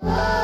Whoa!